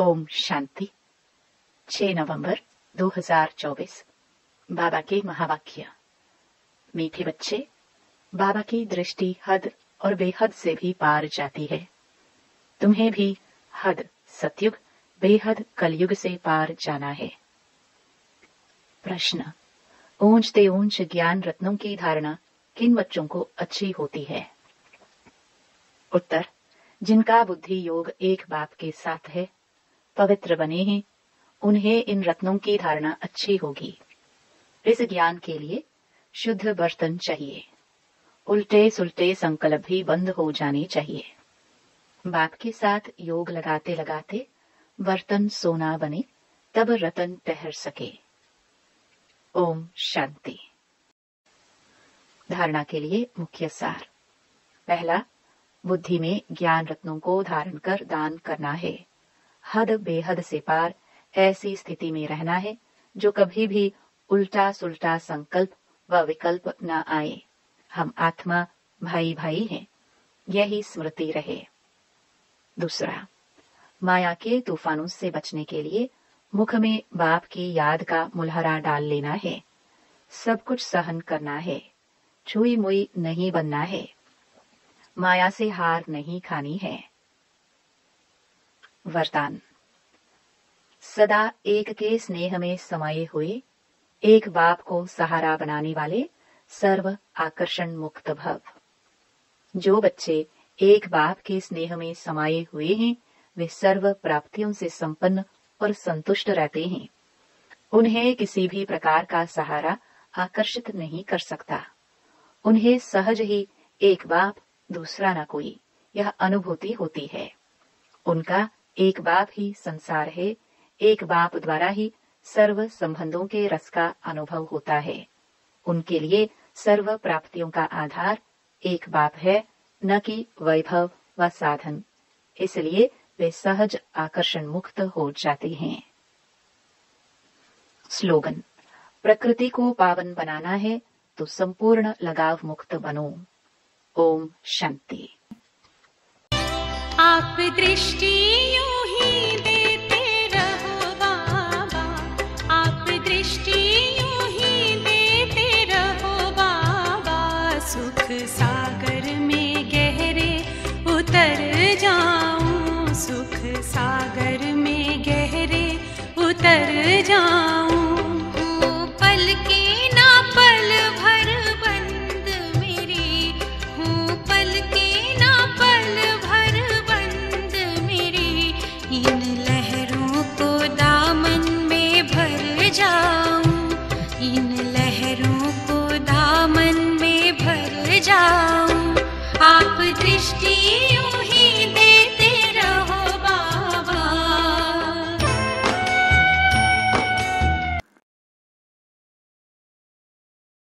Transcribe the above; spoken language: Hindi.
ओम शांति। 6 नवंबर 2024 बाबा के महावाक्य। मीठे बच्चे, बाबा की दृष्टि हद और बेहद से भी पार जाती है। तुम्हें भी हद सतयुग, बेहद कलयुग से पार जाना है। प्रश्न। ऊंचते ऊंच ज्ञान रत्नों की धारणा किन बच्चों को अच्छी होती है? उत्तर। जिनका बुद्धि योग एक बाप के साथ है पवित्र बने हैं, उन्हें इन रत्नों की धारणा अच्छी होगी। इस ज्ञान के लिए शुद्ध बर्तन चाहिए। उल्टे सुलटे संकल्प भी बंद हो जाने चाहिए। बाप के साथ योग लगाते लगाते बर्तन सोना बने, तब रतन ठहर सके। ओम शांति। धारणा के लिए मुख्य सार। पहला, बुद्धि में ज्ञान रत्नों को धारण कर दान करना है। हद बेहद से पार ऐसी स्थिति में रहना है, जो कभी भी उल्टा सुल्टा संकल्प व विकल्प न आए। हम आत्मा भाई भाई हैं, यही स्मृति रहे। दूसरा, माया के तूफानों से बचने के लिए मुख में बाप की याद का मुलहरा डाल लेना है। सब कुछ सहन करना है छुई मुई नहीं बनना है। माया से हार नहीं खानी है। वरदान। सदा एक के स्नेह में समाये हुए, एक बाप को सहारा बनाने वाले सर्व आकर्षण मुक्त भव। जो बच्चे एक बाप के स्नेह में समाये हुए हैं, वे सर्व प्राप्तियों से संपन्न और संतुष्ट रहते हैं। उन्हें किसी भी प्रकार का सहारा आकर्षित नहीं कर सकता। उन्हें सहज ही एक बाप, दूसरा ना कोई, यह अनुभूति होती है। उनका एक बाप ही संसार है, एक बाप द्वारा ही सर्व संबंधों के रस का अनुभव होता है। उनके लिए सर्व प्राप्तियों का आधार एक बाप है, न कि वैभव व साधन। इसलिए वे सहज आकर्षण मुक्त हो जाते हैं। स्लोगन, प्रकृति को पावन बनाना है तो संपूर्ण लगाव मुक्त बनो। ओम शांति। आप दृष्टि नहीं